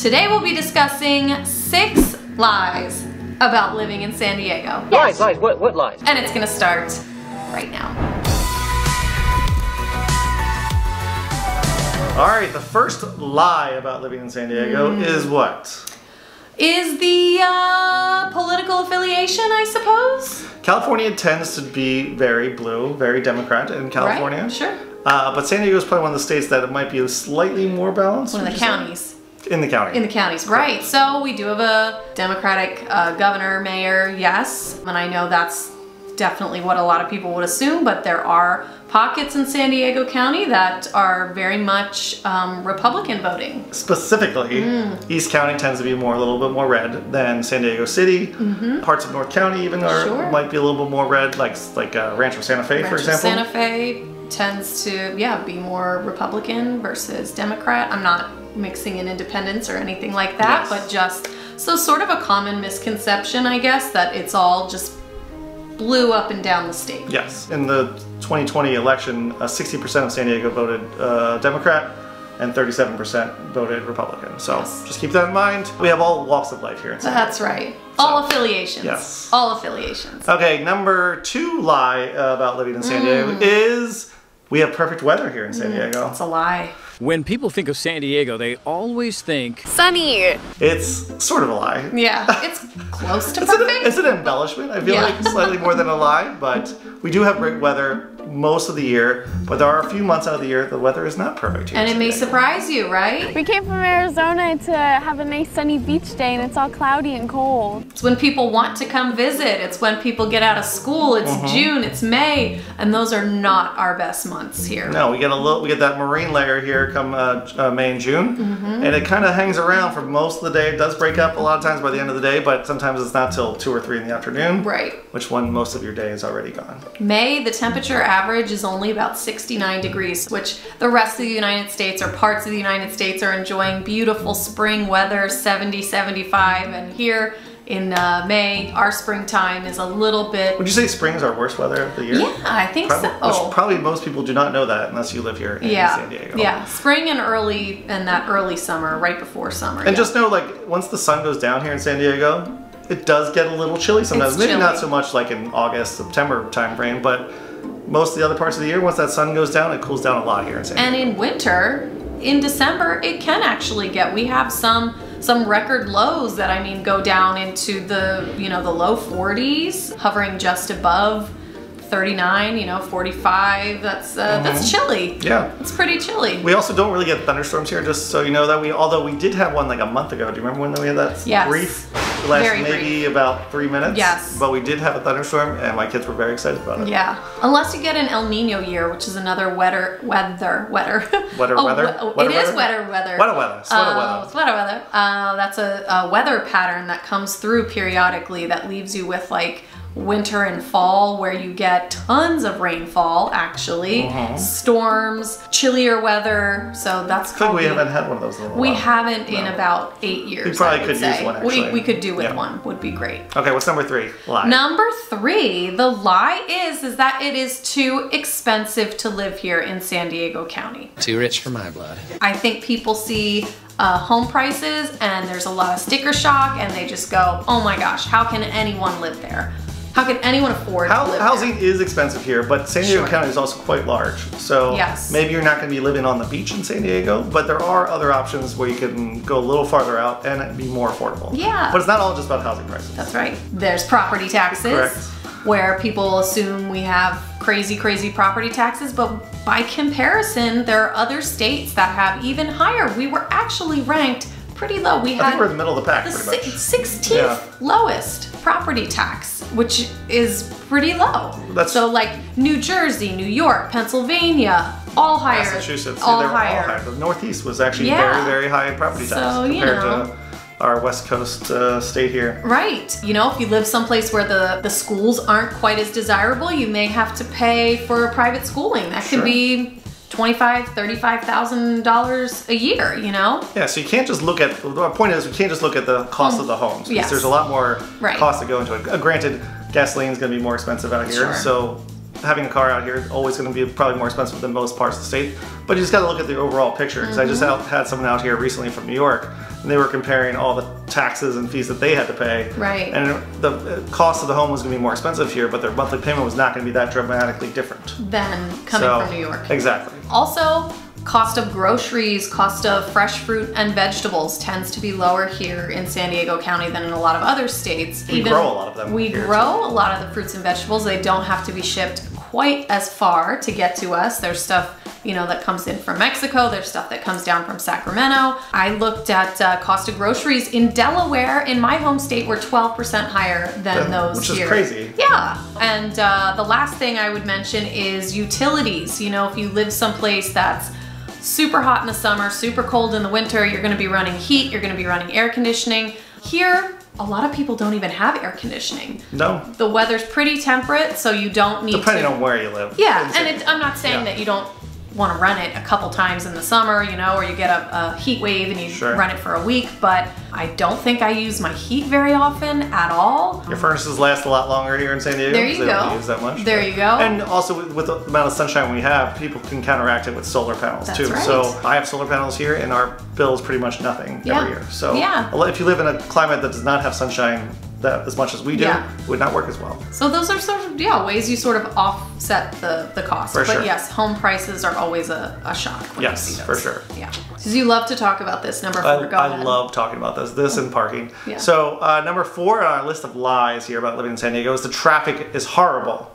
Today we'll be discussing six lies about living in San Diego. Lies, lies, what, what lies? And it's gonna start right now. All right, the first lie about living in San Diego Mm. is what? Is the uh, political affiliation, I suppose? California tends to be very blue, very Democrat in California. Right? Sure. Uh, but San Diego is probably one of the states that it might be slightly more balanced. One of the counties. say? In the county. In the counties, right. So we do have a Democratic uh, governor, mayor, yes. And I know that's definitely what a lot of people would assume, but there are pockets in San Diego County that are very much um, Republican voting. Specifically, Mm. East County tends to be more a little bit more red than San Diego City. Parts of North County even are. Sure. might be a little bit more red, like like uh, Rancho Santa Fe, for Rancho example. Santa Fe tends to, yeah, be more Republican versus Democrat. I'm not mixing in independence or anything like that, Yes. but just so sort of a common misconception, I guess, that it's all just blue up and down the state. Yes. In the 2020 election, uh, 60% of San Diego voted uh, Democrat and 37% voted Republican. So Yes. just keep that in mind. We have all walks of life here in San Diego. That's right. All affiliations. yes. All affiliations. Okay, number two lie uh, about living in San Diego Mm. is we have perfect weather here in San Diego. It's a lie. When people think of San Diego, they always think Sunny. It's sort of a lie. Yeah, it's close to It's an, perfect. it's an embellishment, I feel Yeah. like slightly more than a lie, but we do have great weather most of the year, but there are a few months out of the year the weather is not perfect here. and in it may surprise you, right? We came from Arizona to have a nice sunny beach day and it's all cloudy and cold. It's when people want to come visit. It's when people get out of school. It's Mm-hmm. June, it's May, and those are not our best months here. No, we get a little, we get that marine layer here come uh, uh, May and June, Mm-hmm. and it kind of hangs around for most of the day. It does break up a lot of times by the end of the day, but sometimes it's not till two or three in the afternoon. Right. Which one most of your day is already gone. May, the temperature average is only about 69 degrees, which the rest of the United States or parts of the United States are enjoying beautiful spring weather, 70, 75, and here in uh, May, our springtime is a little bit. Would you say spring is our worst weather of the year? Yeah, I think Probably, so. Which probably most people do not know that unless you live here in yeah, San Diego. yeah, spring and early and that early summer, right before summer. And yeah. just know, like, once the sun goes down here in San Diego, it does get a little chilly sometimes. It's Maybe not so much like in August, September time frame, but most of the other parts of the year, once that sun goes down, it cools down a lot here in San Diego. And in winter, in December, it can actually get. We have some some record lows that I mean go down into the you know the low 40s, hovering just above 39. You know 45. That's uh, that's chilly. Mm-hmm. Yeah. It's pretty chilly. We also don't really get thunderstorms here, just so you know that we, although we did have one like a month ago. Do you remember when we had that Yes. brief? Very maybe about three minutes. Yes. But we did have a thunderstorm, and my kids were very excited about it. Yeah, unless you get an El Nino year, which is another wetter weather wetter. Wetter Oh, weather? oh, Wetter it is weather? wetter weather. Wetter weather, sweater Uh, weather. Sweater weather. Uh, that's a, a weather pattern that comes through periodically that leaves you with like winter and fall where you get tons of rainfall actually Uh-huh. storms chillier weather so that's I we haven't had one of those in a little we while. haven't in about eight years We probably I would could use say. one, we, actually. we could do with Yeah. one would be great Okay, what's number three? Lie. Number three, the lie is is that it is too expensive to live here in San Diego County. Too rich for my blood. I think people see uh, home prices and there's a lot of sticker shock and they just go, oh my gosh, how can anyone live there? How can anyone afford How, housing there? is expensive here, but San Diego Sure. County is also quite large. So Yes. maybe you're not going to be living on the beach in San Diego, but there are other options where you can go a little farther out and be more affordable. Yeah. But it's not all just about housing prices. That's right. There's property taxes. Correct. Where people assume we have crazy, crazy property taxes, but by comparison, there are other states that have even higher. We were actually ranked pretty low. We I had think we're in the middle of the pack, the pretty much. 16th Yeah. lowest property tax, which is pretty low. That's- so like New Jersey, New York, Pennsylvania, all higher. Massachusetts, all, they're higher. all higher. The Northeast was actually Yeah. very, very high in property tax So, you compared know. to our West Coast uh, state here. Right. You know, if you live someplace where the, the schools aren't quite as desirable, you may have to pay for private schooling. That Sure. could be twenty-five, thirty-five thousand dollars a year. You know. Yeah, so you can't just look at, the point is, we can't just look at the cost of the homes. yes. There's a lot more Right. costs that go into it. Uh, granted, gasoline is going to be more expensive out here, Sure. so having a car out here is always going to be probably more expensive than most parts of the state. But you just got to look at the overall picture. Because I just Mm-hmm. out, had someone out here recently from New York, and they were comparing all the taxes and fees that they had to pay. Right. And the uh, cost of the home was going to be more expensive here, but their monthly payment was not going to be that dramatically different. than coming So- from New York. Exactly. Also, cost of groceries, cost of fresh fruit and vegetables tends to be lower here in San Diego County than in a lot of other states. We grow a lot of them We grow a lot of the fruits and vegetables. They don't have to be shipped quite as far to get to us. There's stuff, you know, that comes in from Mexico. There's stuff that comes down from Sacramento. I looked at uh, cost of groceries in Delaware, in my home state, were 12% higher than those which is crazy. Yeah. And uh, the last thing I would mention is utilities. You know, if you live someplace that's super hot in the summer, super cold in the winter, you're gonna be running heat, you're gonna be running air conditioning. Here, a lot of people don't even have air conditioning. No. The weather's pretty temperate, so you don't need Depending to. on where you live. Yeah, and it, I'm not saying Yeah. that you don't want to run it a couple times in the summer, you know, or you get a, a heat wave and you Sure. run it for a week, but I don't think I use my heat very often at all. Your furnaces last a lot longer here in San Diego. There you they don't go. use that much. There you go. And also with, with the amount of sunshine we have, people can counteract it with solar panels That's too. right. So I have solar panels here, and our bill is pretty much nothing Yeah. every year. So Yeah. if you live in a climate that does not have sunshine that as much as we do, Yeah. would not work as well. So those are sort of yeah ways you sort of offset the the cost. For but sure. yes, home prices are always a, a shock. When Yes, you see for sure. Yeah, because you love to talk about this number four. I, Go I love talking about this. This and parking. Yeah. So uh, number four on our list of lies here about living in San Diego is the traffic is horrible.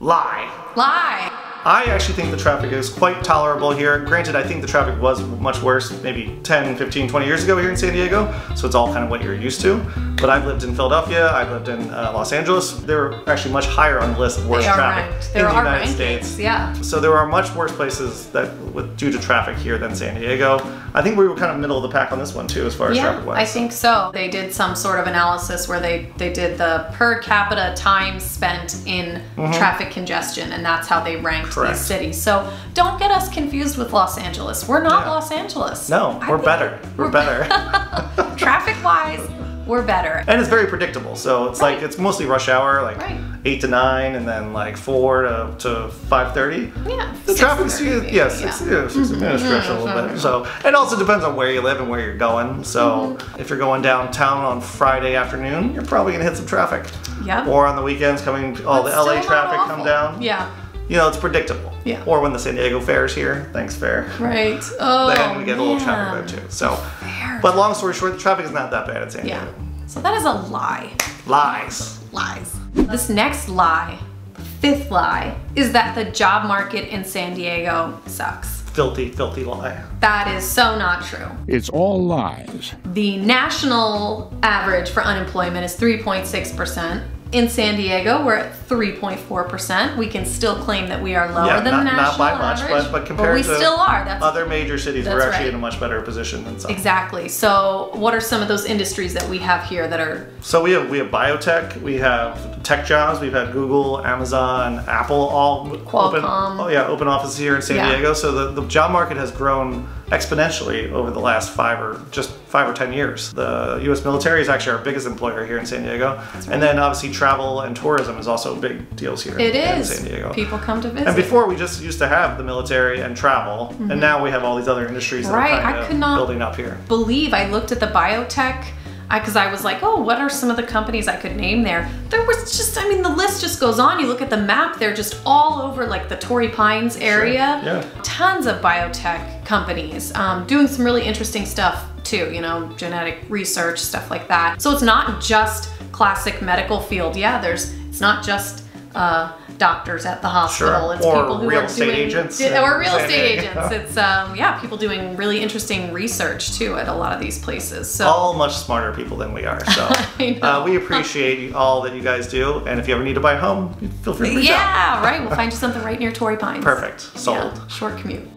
Lie. lie. I actually think the traffic is quite tolerable here. Granted, I think the traffic was much worse maybe 10, 15, 20 years ago here in San Diego, so it's all kind of what you're used to. But I've lived in Philadelphia, I've lived in uh, Los Angeles. They're actually much higher on the list of worst traffic ranked. in the are United rankings. States. Yeah. So there are much worse places that with due to traffic here than San Diego. I think we were kind of middle of the pack on this one too, as far as Yeah, traffic wise. I think so. They did some sort of analysis where they they did the per capita time spent in traffic congestion, and that's how they ranked Mm-hmm. Correct. these cities. So don't get us confused with Los Angeles. We're not Yeah. Los Angeles. No, I we're better. We're better. Traffic wise, we're better. and it's very predictable. So it's like it's mostly rush hour, like Right. eight to nine, and then like four to, to five thirty. Yeah, The traffic's 6:30 maybe, yes, yeah. it's, yeah, six minutes stretch a little bit. So it also depends on where you live and where you're going. So Mm-hmm. if you're going downtown on Friday afternoon, you're probably gonna hit some traffic. Yep. Or on the weekends, coming all But the LA still not traffic come down. Yeah. You know, it's predictable. Yeah. Or when the San Diego Fair is here, thanks Fair. Right. Oh, Then we oh, get a little traffic there too. So, Fair. but long story short, the traffic is not that bad in San Yeah. Diego. So that is a lie. Lies. Lies. This next lie, the fifth lie, is that the job market in San Diego sucks. Filthy, filthy lie. That is so not true. It's all lies. The national average for unemployment is 3.6%. In San Diego, we're at 3.4%. We can still claim that we are lower yeah, than not, the national not by much, average. but, but compared we to still are. That's other major cities, we're actually right. in a much better position than some. exactly. So, what are some of those industries that we have here that are So we have we have biotech, we have tech jobs, we've had Google, Amazon, Apple, all open. Oh yeah, open offices here in San Yeah. Diego. So the, the job market has grown exponentially over the last five or just five or ten years. The U.S. military is actually our biggest employer here in San Diego, and then obviously travel and tourism is also big deals here It in is. San Diego. People come to visit. and before we just used to have the military and travel, and now we have all these other industries that Mm-hmm. Right, are kind I of could not- building up here. believe I looked at the biotech because I, was like, oh, what are some of the companies I could name there? There was just, I mean, the list just goes on. You look at the map, they're just all over like the Torrey Pines area. yeah. Tons of biotech companies um, doing some really interesting stuff too, you know, genetic research, stuff like that. So it's not just classic medical field. Yeah, there's, it's not just uh, doctors at the hospital. Sure. It's Or people who real are estate doing, agents or in real estate agents. It's um, yeah, people doing really interesting research too at a lot of these places. So all much smarter people than we are. So uh, we appreciate all that you guys do. And if you ever need to buy a home, feel free to reach out. yeah, right. We'll find you something right near Torrey Pines. Perfect. Sold. Yeah, short commute.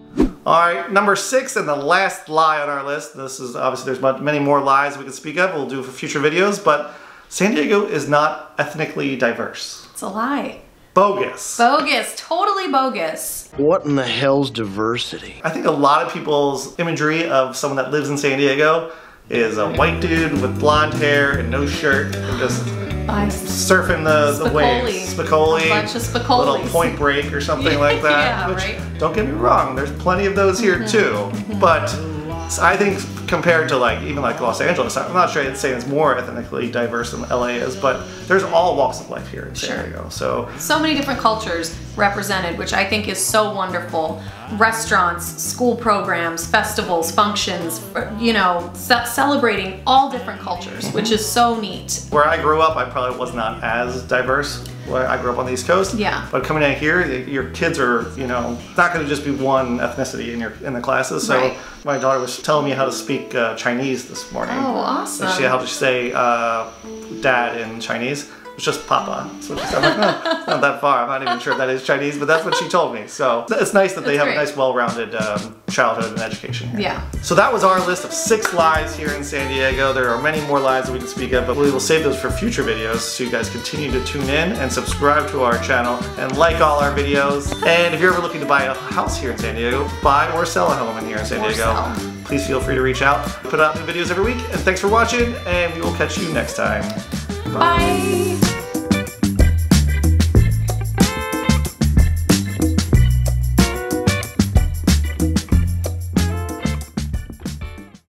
All right, number six and the last lie on our list. This is obviously there's many more lies we could speak of. We'll do for future videos, but San Diego is not ethnically diverse. It's a lie. Bogus. Bogus. Totally bogus. What in the hell's diversity? I think a lot of people's imagery of someone that lives in San Diego is a white dude with blonde hair and no shirt and just By surfing the, the waves. Spicoli. A bunch of Little point break or something like that. Yeah, which, right. Don't get me wrong, there's plenty of those here mm-hmm. too. But I think compared to like even like Los Angeles, I'm not sure I'd say it's more ethnically diverse than LA is, but there's all walks of life here in San Sure. Diego. So so many different cultures represented, which I think is so wonderful. Restaurants, school programs, festivals, functions, uh, you know, ce- celebrating all different cultures, which mm-hmm. is so neat. where I grew up, I probably was not as diverse. Where I grew up on the East Coast. Yeah. But coming out here, your kids are, you know, not going to just be one ethnicity in your in the classes. So Right. my daughter was telling me how to speak uh, Chinese this morning. Oh, awesome. And she how to say uh, dad in Chinese. It's just Papa. That's what she said. I'm like, it's not that far. I'm not even sure if that is Chinese, but that's what she told me. So it's nice that they That's have great. a nice, well-rounded um, childhood and education here. Yeah. So that was our list of six lies here in San Diego. There are many more lies that we can speak of, but we will save those for future videos. So you guys continue to tune in and subscribe to our channel and like all our videos. And if you're ever looking to buy a house here in San Diego, buy or sell a home in here in San Or Diego, sell. please feel free to reach out. We put out new videos every week. And thanks for watching, and we will catch you next time. Bye.